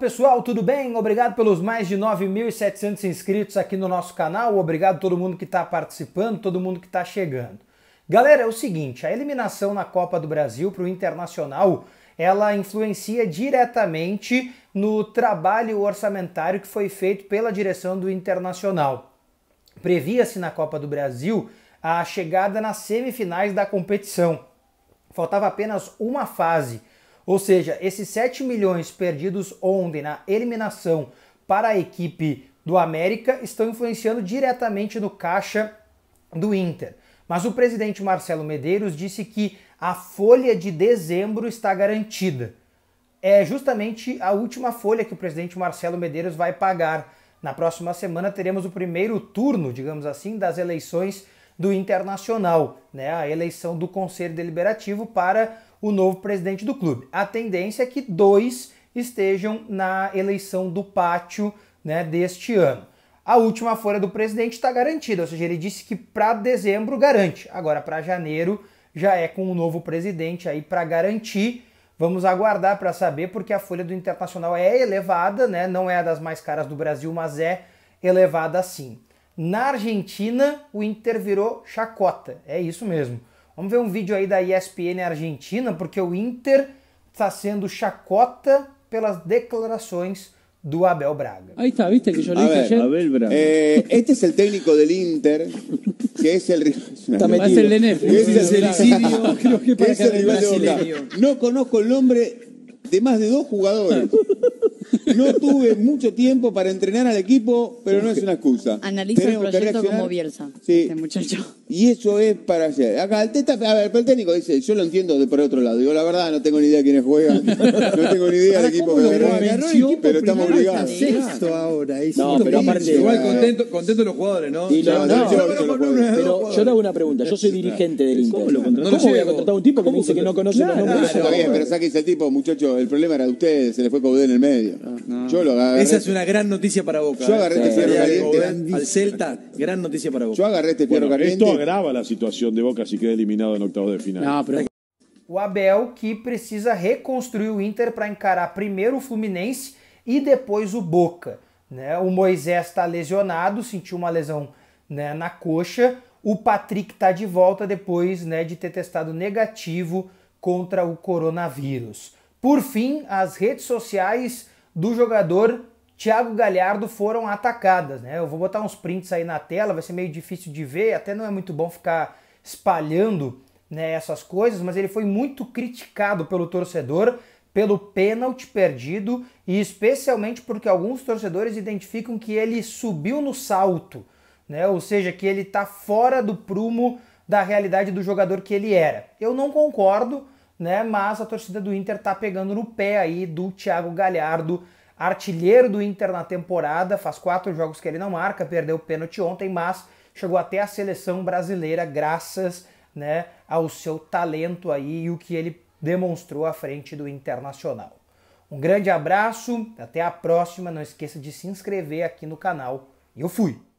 pessoal, tudo bem? Obrigado pelos mais de 9.700 inscritos aqui no nosso canal. Obrigado a todo mundo que está participando, todo mundo que está chegando. Galera, é o seguinte, a eliminação na Copa do Brasil para o Internacional, ela influencia diretamente no trabalho orçamentário que foi feito pela direção do Internacional. Previa-se na Copa do Brasil a chegada nas semifinais da competição. Faltava apenas uma fase ou seja, esses 7 milhões perdidos ontem na eliminação para a equipe do América estão influenciando diretamente no caixa do Inter. Mas o presidente Marcelo Medeiros disse que a folha de dezembro está garantida. É justamente a última folha que o presidente Marcelo Medeiros vai pagar. Na próxima semana teremos o primeiro turno, digamos assim, das eleições do Internacional, né? A eleição do Conselho Deliberativo para o novo presidente do clube. A tendência é que dois estejam na eleição do pátio né, deste ano. A última folha do presidente está garantida, ou seja, ele disse que para dezembro garante. Agora, para janeiro, já é com o novo presidente aí para garantir. Vamos aguardar para saber, porque a folha do Internacional é elevada, né? não é a das mais caras do Brasil, mas é elevada sim. Na Argentina, o Inter virou chacota, é isso mesmo. Vamos ver um vídeo aí da ESPN Argentina, porque o Inter está sendo chacota pelas declarações do Abel Braga. Ahí está, viste que yo le dije ayer. Abel Braga. Eh, este es el técnico del Inter, que es el. Está metido. el. Que es el Creo que, es el rival de Boca. No conozco el nombre de más de dos jugadores. No tuve mucho tiempo para entrenar al equipo, pero no es una excusa. Analiza el proyecto como Bielsa, sí. este muchacho. Y eso es para hacer. Acá el, teta, a ver, el técnico dice, yo lo entiendo de por otro lado. Digo, la verdad, no tengo ni idea de quiénes juegan. No tengo ni idea del equipo que juegan. Pero estamos obligados. Esto ahora. no, pero aparte... Igual contento, contento los jugadores, ¿no? Y no, no, pero yo te hago una pregunta. Yo soy dirigente del Inter. ¿Cómo, voy a contratar a un tipo que me dice que no conoce los nombres? Está bien, pero sáquese el tipo, muchacho. El problema era de ustedes. Se le fue Caudé en el medio. Yo lo agarré. Esa es una gran noticia para Boca. Yo agarré este fierro caliente. Al Celta, gran noticia para Boca. Yo agarré este fierro caliente. Esto agrava la situación de Boca si queda eliminado en octavos de final. Não, pero... O Abel que precisa reconstruir o Inter para encarar primeiro o Fluminense e depois o Boca. Né? O Moisés está lesionado, sentiu uma lesão né, na coxa. O Patrick está de volta depois né, de ter testado negativo contra o coronavírus. Por fim, as redes sociais do jogador Thiago Galhardo foram atacadas. Né? Eu vou botar uns prints aí na tela, vai ser meio difícil de ver, até não é muito bom ficar espalhando né, essas coisas, mas ele foi muito criticado pelo torcedor pelo pênalti perdido e especialmente porque alguns torcedores identificam que ele subiu no salto, né? ou seja, que ele está fora do prumo da realidade do jogador que ele era. Eu não concordo, né? mas a torcida do Inter está pegando no pé aí do Thiago Galhardo, artilheiro do Inter na temporada, faz quatro jogos que ele não marca, perdeu o pênalti ontem, mas chegou até a seleção brasileira graças né, ao seu talento aí e o que ele demonstrou à frente do Internacional. Um grande abraço, até a próxima, não esqueça de se inscrever aqui no canal. Eu fui!